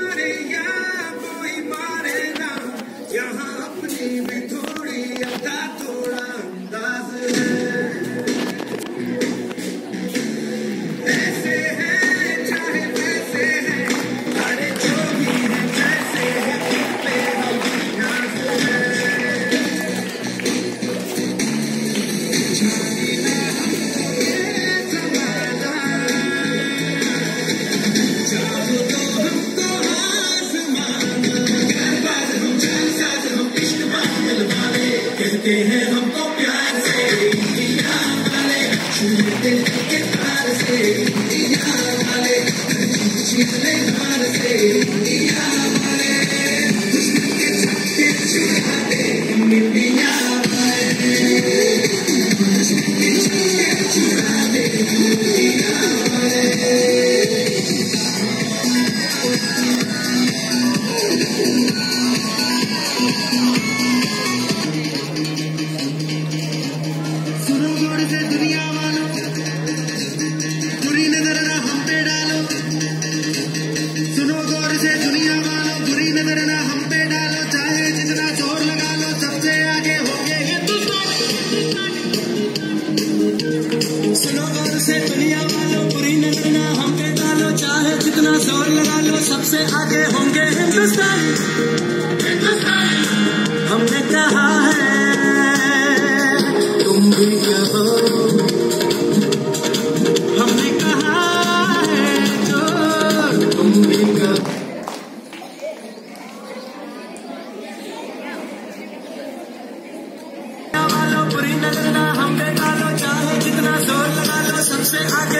Hallelujah. कहते हैं हमको प्यार से। इंडिया वाले, छूते के तार से। इंडिया वाले छीने तार से। इंडिया वाले, दुश्मन के छक्के छुड़ाते इंडिया वाले, दुश्मन के छक्के सुनो गौर से दुनिया वालों बुरी ना हम पे डालो चाहे जितना ज़ोर लगा लो, सबसे आगे होंगे हिंदुस्तान। लो